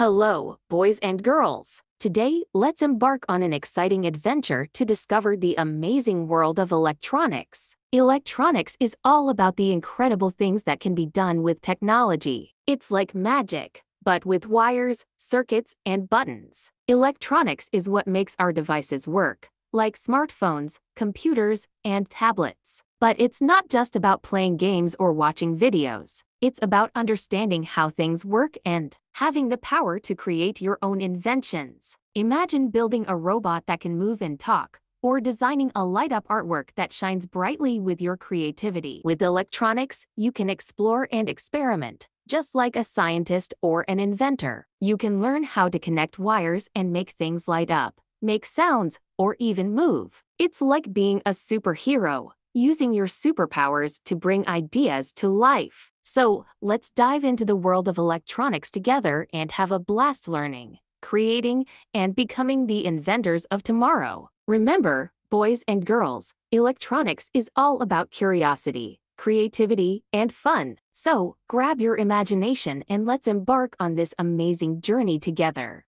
Hello, boys and girls. Today, let's embark on an exciting adventure to discover the amazing world of electronics. Electronics is all about the incredible things that can be done with technology. It's like magic, but with wires, circuits, and buttons. Electronics is what makes our devices work, like smartphones, computers, and tablets. But it's not just about playing games or watching videos. It's about understanding how things work and having the power to create your own inventions. Imagine building a robot that can move and talk, or designing a light up artwork that shines brightly with your creativity. With electronics, you can explore and experiment, just like a scientist or an inventor. You can learn how to connect wires and make things light up, make sounds, or even move. It's like being a superhero, using your superpowers to bring ideas to life. So, let's dive into the world of electronics together and have a blast learning, creating, and becoming the inventors of tomorrow. Remember, boys and girls, electronics is all about curiosity, creativity, and fun. So, grab your imagination and let's embark on this amazing journey together.